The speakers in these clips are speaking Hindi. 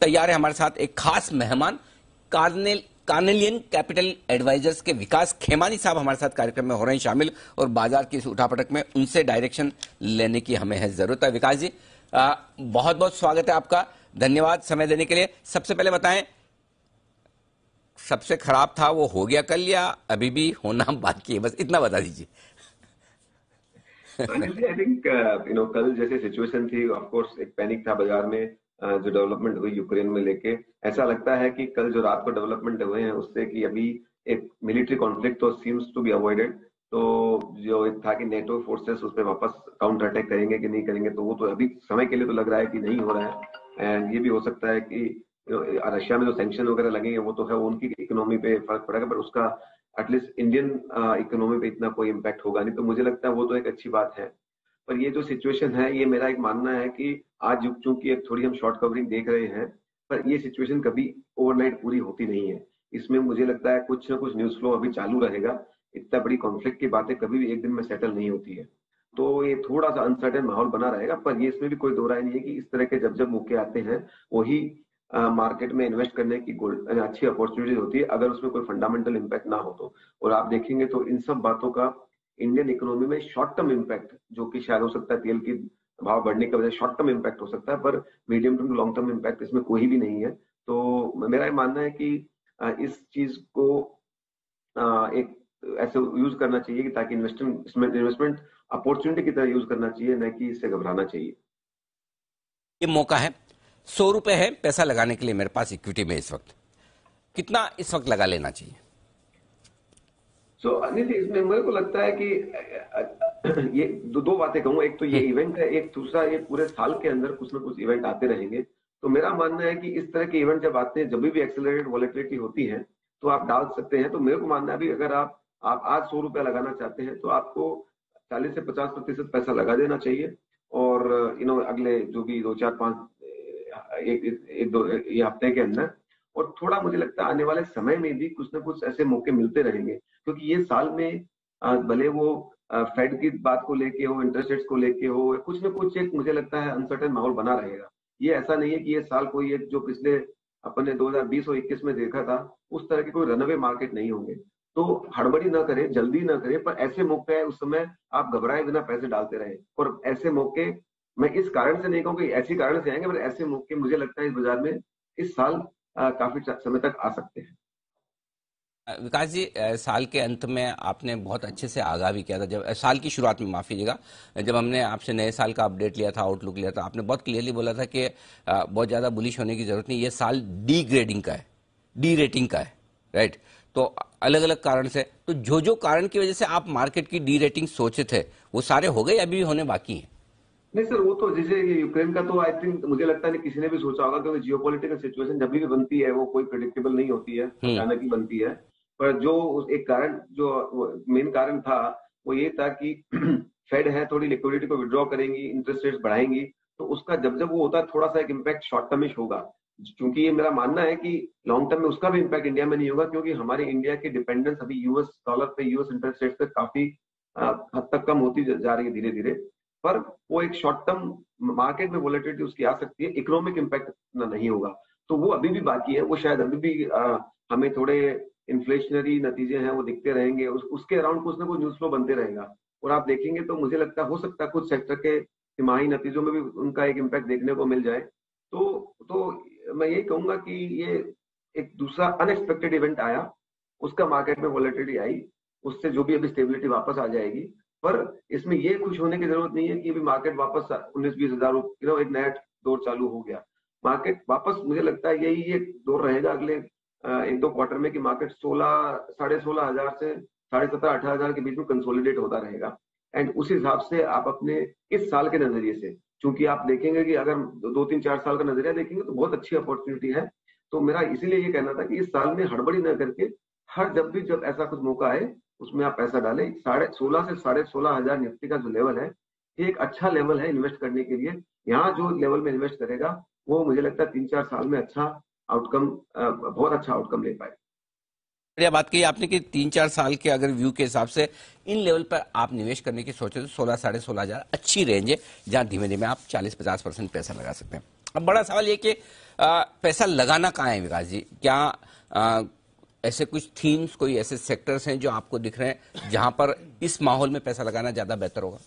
तैयार है हमारे साथ एक खास मेहमान कार्नेल कार्नेलियन कैपिटल एडवाइजर्स के विकास खेमानी साहब हमारे साथ कार्यक्रम में हो रहे हैं शामिल और बाज़ार की इस उठापटक में उनसे डायरेक्शन लेने की हमें है ज़रूरत है। विकास जी आ, बहुत बहुत स्वागत है आपका। धन्यवाद समय देने के लिए। सबसे पहले बताएँ सबसे खराब था वो हो गया कल या अभी भी होना बाकी है? बस इतना बता दीजिए। आई थिंक यू नो कल जैसे सिचुएशन थी ऑफ़ कोर्स एक पैनिक था बाज़ार में। जो डेवलपमेंट हुई यूक्रेन में लेके। ऐसा लगता है कि कल जो रात को डेवलपमेंट हुए हैं, उससे कि अभी एक मिलिट्री कॉन्फ्लिक्ट तो सीम्स टू बी अवॉइडेड तो जो एक था कि नेटो फोर्सेस उस पर वापस काउंटर अटैक करेंगे कि नहीं करेंगे तो वो तो अभी समय के लिए तो लग रहा है कि नहीं हो रहा है। एंड ये भी हो सकता है कि रशिया में जो सेंक्शन वगैरह लगेंगे, वो तो है, उनकी इकोनॉमी पे फ़र्क पड़ेगा, पर उसका एटलीस्ट इंडियन इकोनॉमी पे इतना कोई इम्पैक्ट होगा नहीं। तो मुझे लगता है वो तो एक अच्छी बात है। पर ये जो सिचुएशन है, ये मेरा एक मानना है कि आज चूँकि एक थोड़ी हम शॉर्ट कवरिंग देख रहे हैं, पर ये सिचुएशन कभी ओवरनाइट पूरी होती नहीं है। इसमें मुझे लगता है कुछ ना कुछ न्यूज़ फ्लो अभी चालू रहेगा। इतना बड़ी कॉन्फ्लिक्ट की बातें कभी भी एक दिन में सेटल नहीं होती है। तो ये थोड़ा सा अनसर्टेन माहौल बना रहेगा, पर ये इसमें भी कोई दो राय नहीं है कि इस तरह के जब जब मौके आते हैं, वही मार्केट में इन्वेस्ट करने की अच्छी अपॉर्चुनिटी होती है, अगर उसमें कोई फंडामेंटल इम्पैक्ट ना हो तो। और आप देखेंगे तो इन सब बातों का इंडियन इकोनॉमी में शॉर्ट टर्म इम्पैक्ट जो कि शायद हो सकता है तेल की भाव बढ़ने की वजह शॉर्ट टर्म इम्पैक्ट हो सकता है, पर medium term long term impact इसमें कोई भी नहीं है। तो मेरा ये मानना है कि इस चीज़ को एक ऐसे यूज़ करना चाहिए कि ताकि इन्वेस्टमेंट इन्वेस्टमेंट अपॉर्चुनिटी की तरह यूज़ करना चाहिए, न कि इससे घबराना चाहिए। ये मौका है। सौ रुपए है पैसा लगाने के लिए मेरे पास इक्विटी में इस वक्त। कितना इस वक्त लगा लेना चाहिए? सो so, इसमें मेरे को लगता है कि ये दो, दो बातें कहूँ। एक तो ये इवेंट। है एक दूसरा ये पूरे साल के अंदर कुछ ना कुछ इवेंट आते रहेंगे। तो मेरा मानना है कि इस तरह के इवेंट जब आते हैं जब भी एक्सेलरेटेड वॉलिटिलिटी होती है तो आप डाल सकते हैं। तो मेरे को मानना है अभी अगर आप आप आज सौ रुपया लगाना चाहते हैं तो आपको चालीस से पचास प्रतिशत पैसा लगा देना चाहिए। और यू नो अगले जो भी दो चार पाँच एक, एक दो ये हफ़्ते के अंदर और थोड़ा मुझे लगता है आने वाले समय में भी कुछ ना कुछ ऐसे मौके मिलते रहेंगे, क्योंकि ये साल में भले वो फेड की बात को लेके हो इंटरेस्ट रेट्स को लेके हो, कुछ ना कुछ एक मुझे लगता है अनसर्टेन माहौल बना रहेगा। ये ऐसा नहीं है कि ये साल कोई एक जो पिछले अपने 2020 और 21 में देखा था, उस तरह के कोई रनवे मार्केट नहीं होंगे। तो हड़बड़ी ना करें, जल्दी ना करें, पर ऐसे मौके है, उस समय आप घबराए बिना पैसे डालते रहे। और ऐसे मौके, मैं इस कारण से नहीं कहूँ कि ऐसी कारण से आएँगे, पर ऐसे मौके मुझे लगता है इस बाज़ार में इस साल काफ़ी समय तक आ सकते हैं। विकास जी साल के अंत में आपने बहुत अच्छे से आगाह भी किया था। जब साल की शुरुआत में, माफ़ कीजिएगा, जब हमने आपसे नए साल का अपडेट लिया था आउटलुक लिया था, आपने बहुत क्लियरली बोला था कि बहुत ज़्यादा बुलिश होने की ज़रूरत नहीं, ये साल डी ग्रेडिंग का है डी रेटिंग का है राइट तो अलग अलग कारण से तो जो जो कारण की वजह से आप मार्केट की डी रेटिंग सोचे थे, वो सारे हो गए अभी भी होने बाकी हैं? नहीं सर वो तो जैसे यूक्रेन का तो आई थिंक मुझे लगता है किसी ने भी सोचा होगा क्योंकि जियो पोलिटिकल सिचुएशन जब भी बनती है वो कोई प्रिडिक्टेबल नहीं होती है हम्म। अचानक ही बनती है। पर जो एक कारण जो मेन कारण था वो ये था कि फेड है थोड़ी लिक्विडिटी को विड्रॉ करेंगी इंटरेस्ट रेट बढ़ाएँगी तो उसका जब जब वो होता है थोड़ा सा एक इम्पैक्ट शॉर्ट टर्मिश होगा। क्योंकि ये मेरा मानना है कि लॉन्ग टर्म में उसका भी इम्पैक्ट इंडिया में नहीं होगा क्योंकि हमारे इंडिया की डिपेंडेंस अभी यूएस डॉलर पे यूएस इंटरेस्ट रेट पे काफ़ी हद तक कम होती जा रही है धीरे धीरे पर वो एक शॉर्ट टर्म मार्केट में वोलेटिलिटी उसकी आ सकती है इकोनॉमिक इम्पैक्ट इतना नहीं होगा। तो वो अभी भी बाकी है वो शायद अभी भी आ, हमें थोड़े इन्फ्लेशनरी नतीजे हैं वो दिखते रहेंगे उस, उसके अराउंड कुछ ना कुछ न्यूज़ फ्लो बनते रहेगा। और आप देखेंगे तो मुझे लगता है हो सकता है कुछ सेक्टर के तिमाही नतीजों में भी उनका एक इम्पैक्ट देखने को मिल जाए। तो तो मैं यही कहूँगा कि ये एक दूसरा अनएक्सपेक्टेड इवेंट आया उसका मार्केट में वॉलेटिलिटी आई उससे जो भी अभी स्टेबिलिटी वापस आ जाएगी पर इसमें ये खुश होने की ज़रूरत नहीं है कि अभी मार्केट वापस उन्नीस बीस हज़ार एक नया दौर चालू हो गया। मार्केट वापस मुझे लगता है यही एक दौर रहेगा अगले एक दो क्वार्टर में कि मार्केट सोलह, साढ़े सोलह हज़ार से साढ़े सत्रह, अठारह हज़ार के बीच में कंसोलिडेट होता रहेगा। एंड उस हिसाब से आप अपने इस साल के नज़रिए से क्योंकि आप देखेंगे कि अगर दो, तीन, चार साल का नज़रिया देखेंगे तो बहुत अच्छी अपॉर्चुनिटी है। तो मेरा इसीलिए ये कहना था कि इस साल में हड़बड़ी न करके हर जब भी जब ऐसा कुछ मौका है उसमें आप पैसा डालें। साढ़े सोलह से साढ़े सोलह हज़ार निफ्टी का जो लेवल है, ये एक अच्छा लेवल है इन्वेस्ट करने के लिए। यहाँ जो लेवल में इन्वेस्ट करेगा, वो मुझे लगता है तीन चार साल में अच्छा आउटकम बहुत अच्छा आउटकम ले पाए बढ़िया बात कही आपने कि तीन चार साल के अगर व्यू के हिसाब से इन लेवल पर आप निवेश करने की सोचे तो सोलह, साढ़े सोलह हज़ार अच्छी रेंज है, जहाँ धीमे धीमे आप चालीस पचास परसेंट पैसा लगा सकते हैं। अब बड़ा सवाल ये कि पैसा लगाना कहाँ है विकास जी? क्या ऐसे कुछ थीम्स कोई ऐसे सेक्टर्स हैं जो आपको दिख रहे हैं जहाँ पर इस माहौल में पैसा लगाना ज़्यादा बेहतर होगा?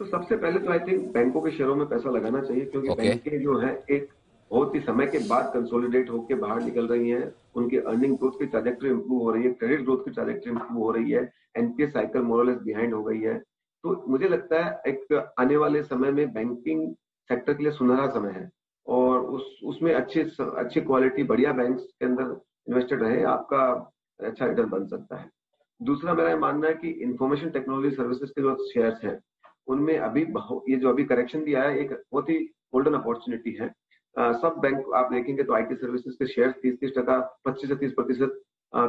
तो सबसे पहले तो आई थिंक बैंकों के शेयरों में पैसा लगाना चाहिए क्योंकि okay. बैंकें जो है एक बहुत ही समय के बाद कंसोलिडेट होकर बाहर निकल रही हैं। उनकी अर्निंग ग्रोथ की ट्रैजेक्टरी इंप्रूव हो रही है क्रेडिट ग्रोथ की ट्रैजेक्टरी इंप्रूव हो रही है एनपीएस साइकिल मोरलेस बिहाइंड हो गई है। तो मुझे लगता है एक आने वाले समय में बैंकिंग सेक्टर के लिए सुनहरा समय है और उस उसमें अच्छे अच्छी क्वालिटी बढ़िया बैंक के अंदर इन्वेस्टेड रहे आपका अच्छा रिटर्न बन सकता है। दूसरा मेरा मानना है कि इंफॉर्मेशन टेक्नोलॉजी सर्विसेज़ के जो शेयर्स हैं उनमें अभी ये जो अभी करेक्शन दिया है एक बहुत ही गोल्डन अपॉर्चुनिटी है। आ, सब बैंक आप देखेंगे तो आईटी सर्विसेज़ के शेयर तीस तीस टका पच्चीस से तीस प्रतिशत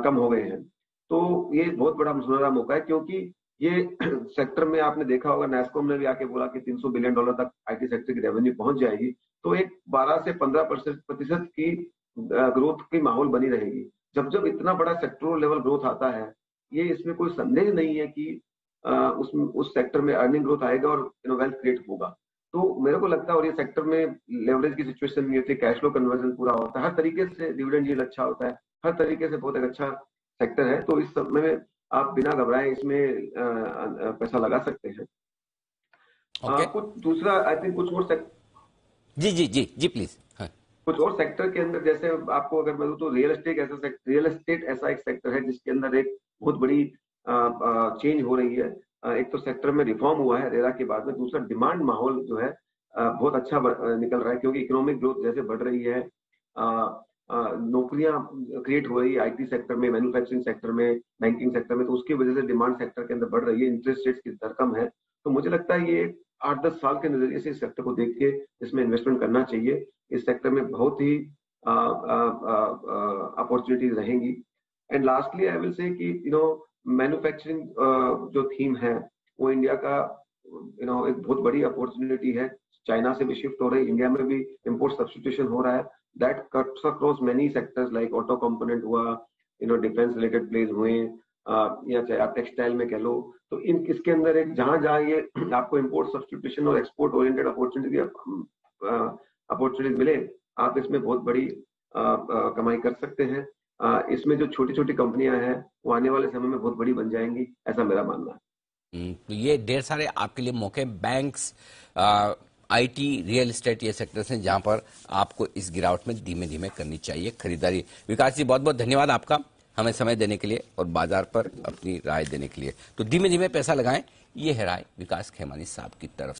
कम हो गए हैं। तो ये बहुत बड़ा सुनहरा मौका है क्योंकि ये सेक्टर में आपने देखा होगा नेस्कॉम ने भी आके बोला कि 300 बिलियन डॉलर तक आईटी सेक्टर की रेवेन्यू पहुँच जाएगी। तो एक 12 से 15 प्रतिशत की ग्रोथ की माहौल बनी रहेगी। जब जब इतना बड़ा सेक्टरों लेवल ग्रोथ आता है ये इसमें कोई संदेह नहीं है कि उस उस सेक्टर में अर्निंग ग्रोथ आएगा और यू वेल्थ क्रिएट होगा। तो मेरे को लगता है और ये सेक्टर में लेवरेज की सिचुएशन नहीं होती कैश फ्लो कन्वर्जन पूरा होता है। हर तरीके से डिविडेंड यील्ड अच्छा होता है। हर तरीके से बहुत एक अच्छा सेक्टर है। तो इस समय में आप बिना घबराए इसमें पैसा लगा सकते हैं। Okay. कुछ दूसरा आई थिंक कुछ और sector ji ji ji ji please हाँ. कुछ और सेक्टर के अंदर, जैसे आपको अगर मैं तो रियल एस्टेट ऐसा रियल एस्टेट ऐसा एक सेक्टर है जिसके अंदर एक बहुत बड़ी चेंज हो रही है। एक तो सेक्टर में रिफॉर्म हुआ है, रेरा के बाद में। दूसरा डिमांड माहौल जो है बहुत अच्छा निकल रहा है क्योंकि इकोनॉमिक ग्रोथ जैसे बढ़ रही है। नौकरियाँ क्रिएट हो रही है आईटी सेक्टर में मैन्युफैक्चरिंग सेक्टर में बैंकिंग सेक्टर में तो उसकी वजह से डिमांड सेक्टर के अंदर बढ़ रही है। इंटरेस्ट रेट की दर कम है। तो मुझे लगता है ये आठ दस साल के नज़रिए से इस सेक्टर को देख के इसमें इन्वेस्टमेंट करना चाहिए। इस सेक्टर में बहुत ही अपॉर्चुनिटीज़ रहेंगी। And lastly I will say कि यू नो मैन्युफैक्चरिंग जो थीम है, वो इंडिया का यू नो एक बहुत बड़ी अपॉर्चुनिटी है। चाइना से भी शिफ्ट हो रही है इंडिया में भी इम्पोर्ट सब्सटीट्यूशन हो रहा है। That cuts across many sectors like auto component हुआ you know defence related plays हुए या चाहे आप टेक्सटाइल में कह लो तो इन इसके अंदर एक जहाँ जहाँ ये आपको इम्पोर्ट सब्सटीट्यूशन और एक्सपोर्ट ओरिएंटेड अपॉर्चुनिटी अपॉर्चुनिटी मिले आप इसमें बहुत बड़ी कमाई कर सकते हैं। इसमें जो छोटी छोटी कंपनियाँ हैं वो आने वाले समय में बहुत बड़ी बन जाएँगी ऐसा मेरा मानना है। हम्म, तो ये ढेर सारे आपके लिए मौके बैंक्स आईटी रियल एस्टेट ये सेक्टर्स हैं जहाँ पर आपको इस गिरावट में धीमे धीमे करनी चाहिए खरीदारी। विकास जी बहुत बहुत धन्यवाद आपका। हमें समय देने के लिए और बाज़ार पर अपनी राय देने के लिए। तो धीमे धीमे पैसा लगाएँ, ये है राय विकास खेमानी साहब की तरफ़